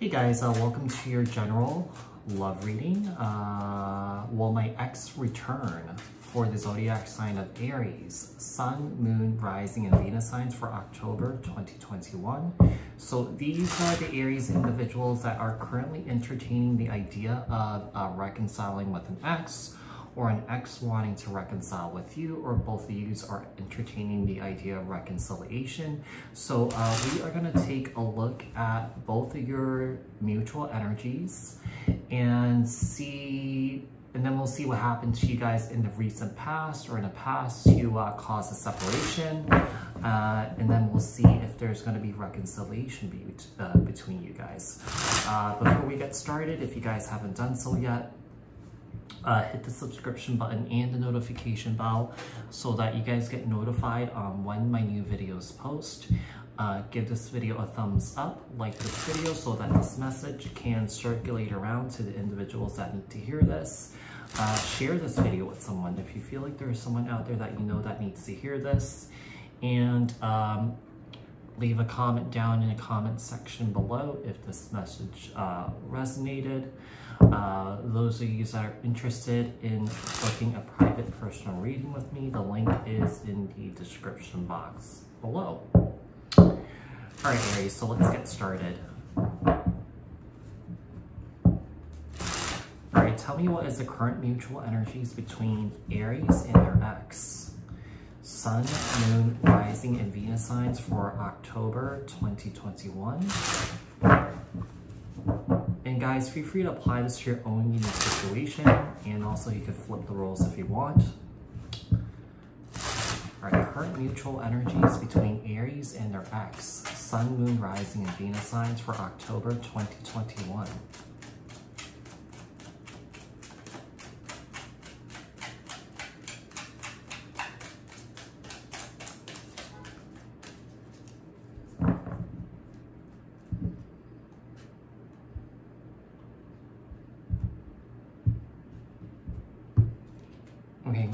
Hey guys, uh, welcome to your general love reading. Uh, will my ex return for the zodiac sign of Aries, Sun, Moon, Rising, and Venus signs for October 2021. So these are the Aries individuals that are currently entertaining the idea of uh, reconciling with an ex or an ex wanting to reconcile with you, or both of you are entertaining the idea of reconciliation. So uh, we are going to take a look at both of your mutual energies and see, and then we'll see what happened to you guys in the recent past or in the past to uh, cause a separation. Uh, and then we'll see if there's going to be reconciliation be uh, between you guys. Uh, before we get started, if you guys haven't done so yet, uh, hit the subscription button and the notification bell so that you guys get notified on when my new videos post. Uh, give this video a thumbs up, like this video so that this message can circulate around to the individuals that need to hear this. Uh, share this video with someone if you feel like there's someone out there that you know that needs to hear this. And um, leave a comment down in the comment section below if this message uh, resonated. Uh, those of you that are interested in booking a private personal reading with me, the link is in the description box below. All right, Aries, so let's get started. All right, tell me what is the current mutual energies between Aries and their ex? Sun, Moon, Rising, and Venus signs for October 2021. And guys, feel free to apply this to your own unique situation, and also you can flip the roles if you want. All right, current mutual energies between Aries and their ex, Sun, Moon, Rising, and Venus signs for October 2021.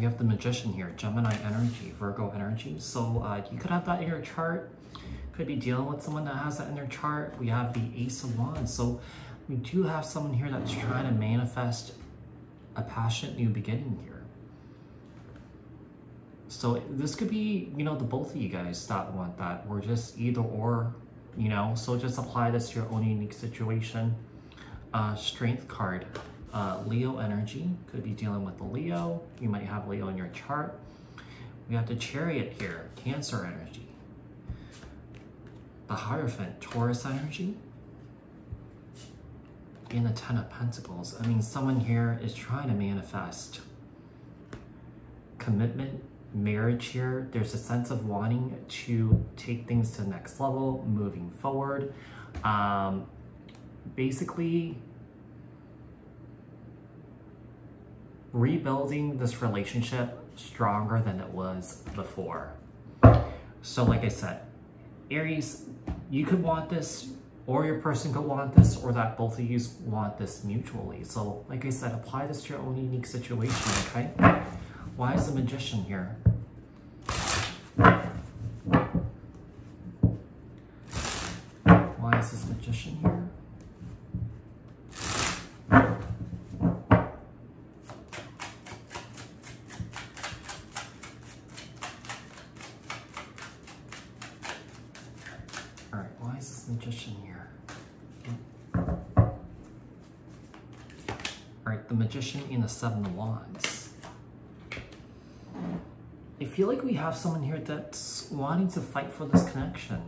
We have the Magician here, Gemini energy, Virgo energy. So uh, you could have that in your chart. Could be dealing with someone that has that in their chart. We have the Ace of Wands. So we do have someone here that's trying to manifest a passionate new beginning here. So this could be, you know, the both of you guys that want that. Or just either or, you know. So just apply this to your own unique situation. Uh, strength card. Uh, Leo energy, could be dealing with the Leo. You might have Leo in your chart. We have the Chariot here, Cancer energy. The Hierophant, Taurus energy. And the Ten of Pentacles. I mean, someone here is trying to manifest commitment, marriage here. There's a sense of wanting to take things to the next level, moving forward. Um, basically, rebuilding this relationship stronger than it was before. So like I said, Aries, you could want this or your person could want this or that both of you want this mutually. So like I said, apply this to your own unique situation, okay? Why is the Magician here? Why is this Magician here? Alright, why is this magician here? Alright, the magician in the seven of wands. I feel like we have someone here that's wanting to fight for this connection.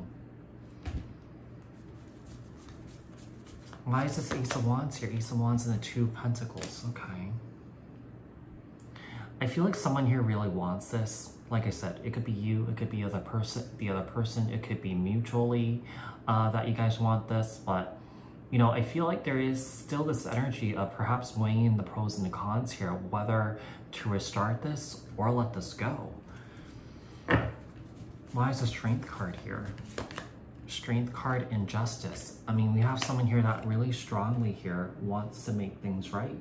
Why is this Ace of Wands here? Ace of Wands and the Two Pentacles. Okay. I feel like someone here really wants this. Like I said, it could be you, it could be other person, the other person, it could be mutually uh, that you guys want this, but you know, I feel like there is still this energy of perhaps weighing the pros and the cons here, whether to restart this or let this go. Why is the strength card here? Strength card and justice. I mean, we have someone here that really strongly here wants to make things right.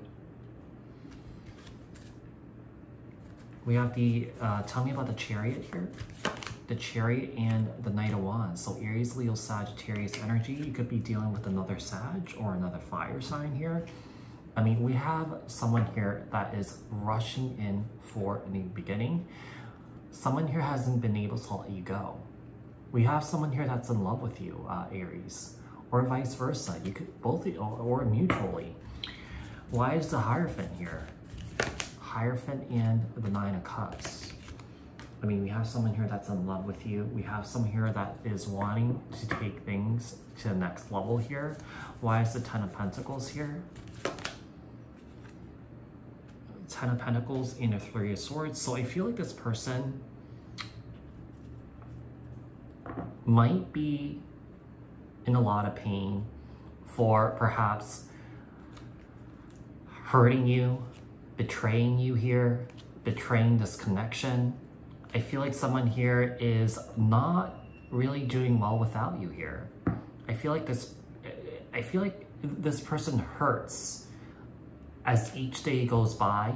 We have the, uh, tell me about the chariot here. The Chariot and the Knight of Wands. So Aries, Leo, Sagittarius energy. You could be dealing with another Sag or another fire sign here. I mean, we have someone here that is rushing in for a new beginning. Someone here hasn't been able to let you go. We have someone here that's in love with you, uh, Aries, or vice versa. You could both, or, or mutually. Why is the Hierophant here? Hierophant and the Nine of Cups. I mean, we have someone here that's in love with you. We have someone here that is wanting to take things to the next level here. Why is the Ten of Pentacles here? Ten of Pentacles and a Three of Swords. So I feel like this person might be in a lot of pain for perhaps hurting you, betraying you here, betraying this connection. I feel like someone here is not really doing well without you here. I feel like this, I feel like this person hurts as each day goes by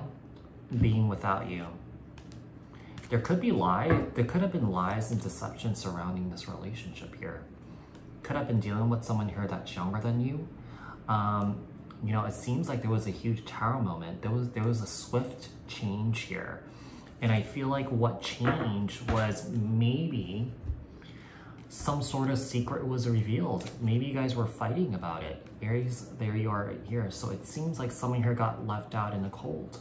being without you. There could be lies, there could have been lies and deception surrounding this relationship here. Could have been dealing with someone here that's younger than you. Um, you know, it seems like there was a huge tower moment. There was there was a swift change here. And I feel like what changed was maybe some sort of secret was revealed. Maybe you guys were fighting about it. Aries, there you are right here. So it seems like someone here got left out in the cold.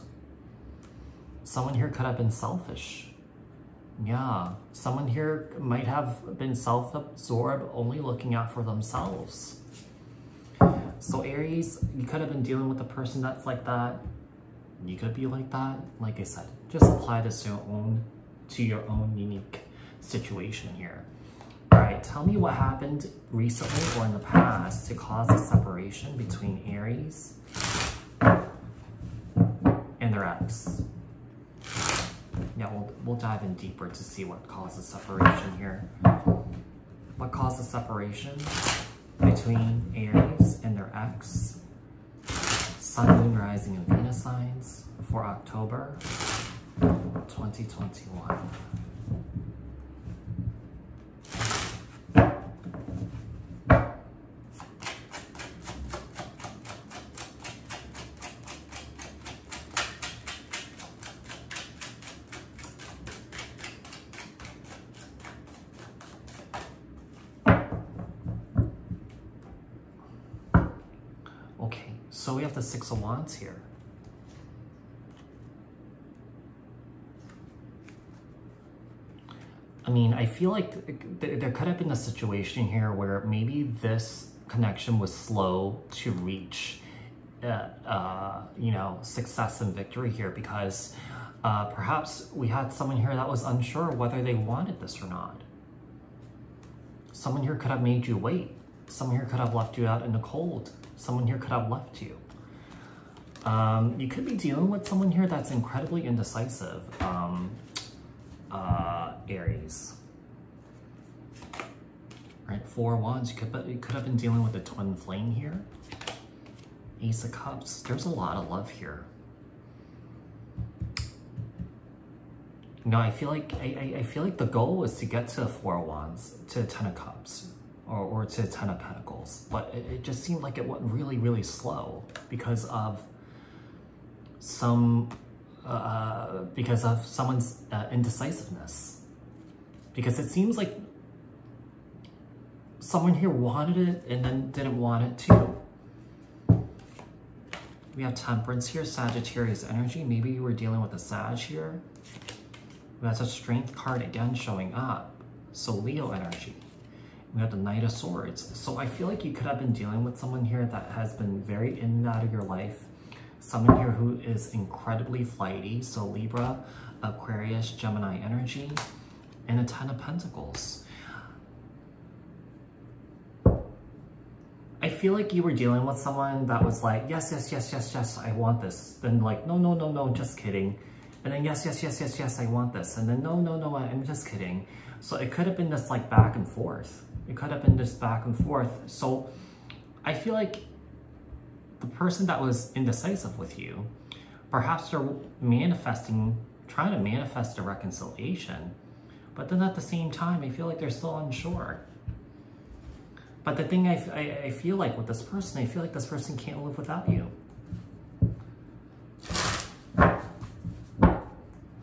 Someone here could have been selfish. Yeah, someone here might have been self-absorbed, only looking out for themselves. So Aries, you could have been dealing with a person that's like that. You could be like that. Like I said, just apply this to your own, to your own unique situation here. All right, tell me what happened recently or in the past to cause a separation between Aries and their ex. Yeah, we'll, we'll dive in deeper to see what causes separation here. What causes separation? between Aries and their ex, Sun, Moon, Rising, and Venus signs for October 2021. So we have the Six of Wands here. I mean, I feel like there could have been a situation here where maybe this connection was slow to reach, uh, uh, you know, success and victory here because uh, perhaps we had someone here that was unsure whether they wanted this or not. Someone here could have made you wait. Someone here could have left you out in the cold someone here could have left you. Um, you could be dealing with someone here that's incredibly indecisive, um, uh, Aries. Right, four wands, you could, you could have been dealing with a twin flame here. Ace of Cups, there's a lot of love here. No, I feel like I, I, feel like the goal is to get to Four Wands, to Ten of Cups or, or to Ten of Pentacles. But it, it just seemed like it went really, really slow because of some, uh, because of someone's uh, indecisiveness. Because it seems like someone here wanted it and then didn't want it too. We have Temperance here, Sagittarius energy. Maybe you were dealing with a Sag here. That's a Strength card again showing up. So Leo energy. We have the Knight of Swords. So I feel like you could have been dealing with someone here that has been very in and out of your life. Someone here who is incredibly flighty. So Libra, Aquarius, Gemini energy, and a Ten of Pentacles. I feel like you were dealing with someone that was like, yes, yes, yes, yes, yes, I want this. Then like, no, no, no, no, just kidding. And then yes, yes, yes, yes, yes, I want this. And then no, no, no, I'm just kidding. So it could have been this like back and forth. It could have been just back and forth. So I feel like the person that was indecisive with you, perhaps they're manifesting, trying to manifest a reconciliation, But then at the same time, I feel like they're still unsure. But the thing I, I, I feel like with this person, I feel like this person can't live without you.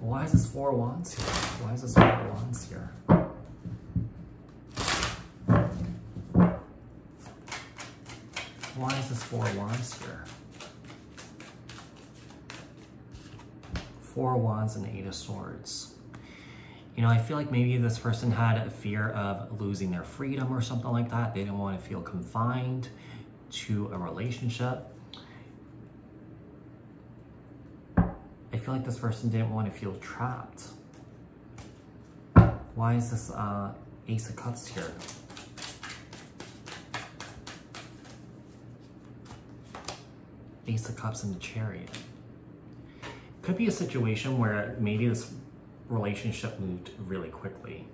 Why is this four wands here? Why is this four wands here? Why is this four wands here? Four wands and eight of swords. You know, I feel like maybe this person had a fear of losing their freedom or something like that. They didn't want to feel confined to a relationship. I feel like this person didn't want to feel trapped. Why is this uh, Ace of Cups here? Ace of Cups and the Chariot. Could be a situation where maybe this relationship moved really quickly.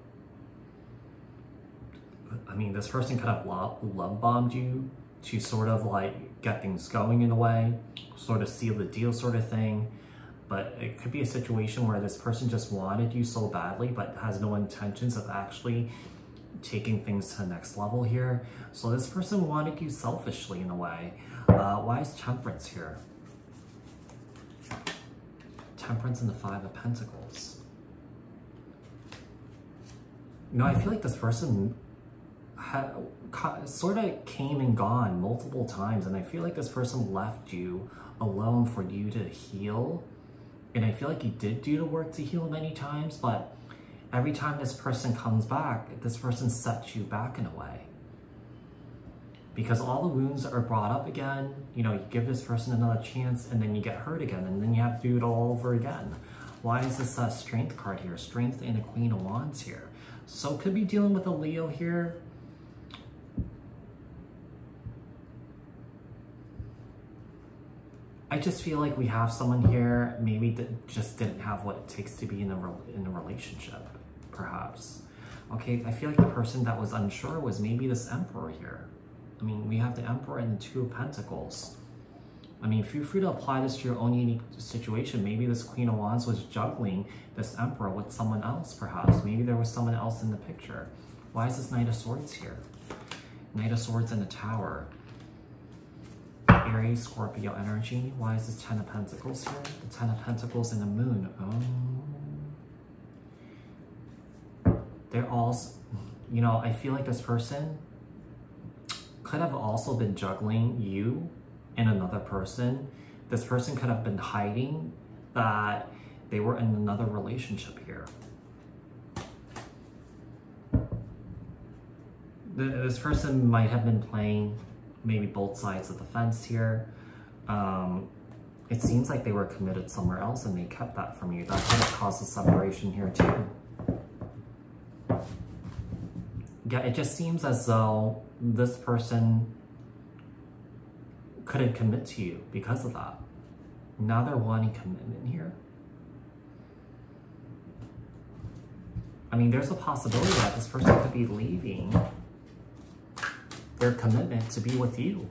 I mean, this person could have love, love bombed you to sort of like get things going in a way, sort of seal the deal sort of thing. But it could be a situation where this person just wanted you so badly, but has no intentions of actually taking things to the next level here. So this person wanted you selfishly in a way. Uh, why is temperance here? Temperance and the Five of Pentacles. Know, I feel like this person had, sort of came and gone multiple times, and I feel like this person left you alone for you to heal. And I feel like you did do the work to heal many times, but every time this person comes back, this person sets you back in a way. Because all the wounds are brought up again, you know, you give this person another chance and then you get hurt again and then you have to do it all over again. Why is this a strength card here? Strength and a queen of wands here. So could be dealing with a Leo here. I just feel like we have someone here maybe that just didn't have what it takes to be in a, in a relationship, perhaps. Okay, I feel like the person that was unsure was maybe this emperor here. I mean, we have the emperor and the two of pentacles. I mean, feel free to apply this to your own unique situation. Maybe this Queen of Wands was juggling this Emperor with someone else, perhaps. Maybe there was someone else in the picture. Why is this Knight of Swords here? Knight of Swords and the Tower. Aries, Scorpio energy. Why is this Ten of Pentacles here? The Ten of Pentacles and the Moon. Oh. They're all, you know, I feel like this person could have also been juggling you and another person. This person could have been hiding that they were in another relationship here. This person might have been playing maybe both sides of the fence here. Um, it seems like they were committed somewhere else and they kept that from you. That could have caused a separation here too. Yeah, it just seems as though this person couldn't commit to you because of that. Now they're wanting commitment here. I mean, there's a possibility that this person could be leaving their commitment to be with you.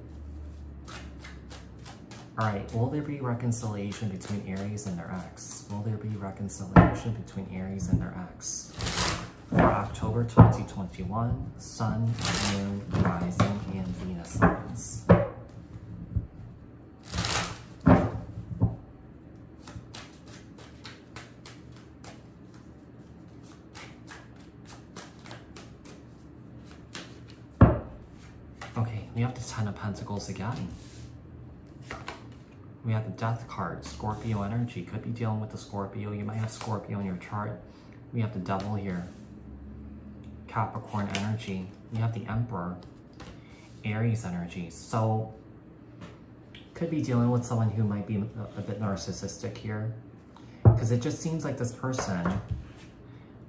All right, will there be reconciliation between Aries and their ex? Will there be reconciliation between Aries and their ex? For October 2021, Sun, Moon, Rising, and Venus signs. Okay, we have the Ten of Pentacles again. We have the Death card, Scorpio energy. Could be dealing with the Scorpio. You might have Scorpio in your chart. We have the Devil here. Capricorn energy. We have the Emperor. Aries energy. So, could be dealing with someone who might be a, a bit narcissistic here. Because it just seems like this person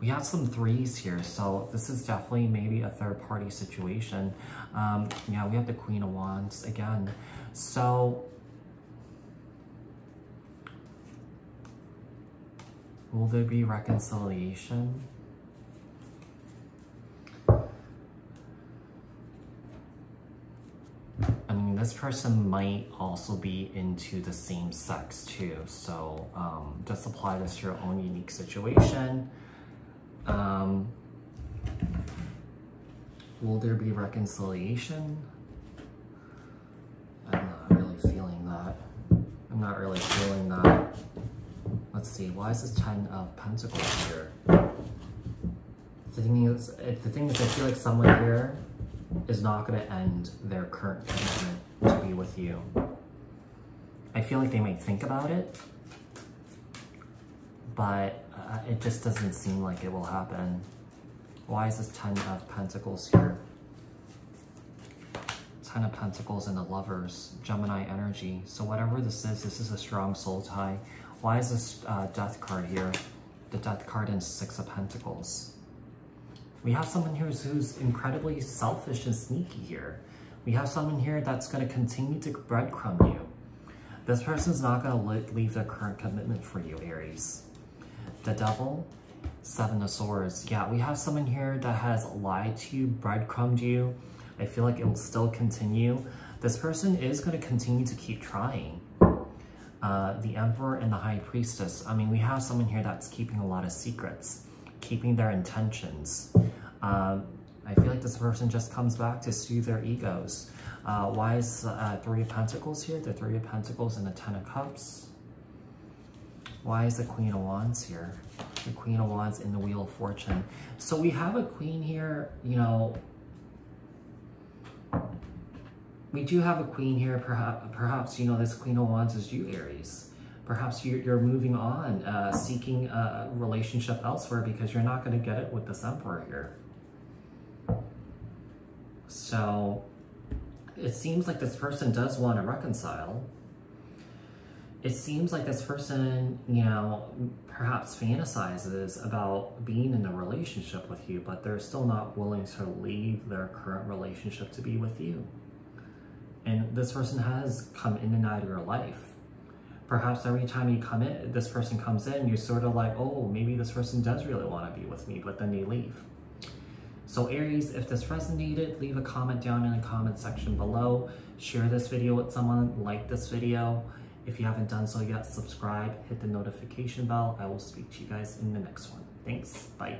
we have some threes here, so this is definitely maybe a third party situation. Um, yeah, we have the Queen of Wands again. So, will there be reconciliation? I mean, this person might also be into the same sex too. So um, just apply this to your own unique situation. Um, will there be reconciliation? I'm not really feeling that. I'm not really feeling that. Let's see, why is this Ten of Pentacles here? The thing is, the thing is I feel like someone here is not going to end their current commitment with you. I feel like they might think about it, but uh, it just doesn't seem like it will happen. Why is this Ten of Pentacles here? Ten of Pentacles and the Lovers, Gemini energy. So whatever this is, this is a strong soul tie. Why is this uh, Death card here? The Death card and Six of Pentacles. We have someone here who's, who's incredibly selfish and sneaky here. We have someone here that's going to continue to breadcrumb you. This person's not going to leave their current commitment for you, Aries. The Devil, Seven of Swords. Yeah, we have someone here that has lied to you, breadcrumbed you. I feel like it will still continue. This person is going to continue to keep trying. Uh, the Emperor and the High Priestess. I mean, we have someone here that's keeping a lot of secrets, keeping their intentions. Um, I feel like this person just comes back to soothe their egos. Uh, why is uh, Three of Pentacles here? The Three of Pentacles and the Ten of Cups. Why is the Queen of Wands here? The Queen of Wands in the Wheel of Fortune. So we have a queen here, you know, we do have a queen here. Perhaps, perhaps you know, this Queen of Wands is you, Aries. Perhaps you're, you're moving on, uh, seeking a relationship elsewhere because you're not going to get it with this Emperor here. So it seems like this person does want to reconcile. It seems like this person, you know, perhaps fantasizes about being in a relationship with you, but they're still not willing to leave their current relationship to be with you. And this person has come in and out of your life. Perhaps every time you come in, this person comes in, you're sort of like, oh, maybe this person does really want to be with me, but then they leave. So Aries, if this resonated, leave a comment down in the comment section below. Share this video with someone, like this video. If you haven't done so yet, subscribe, hit the notification bell. I will speak to you guys in the next one. Thanks, bye.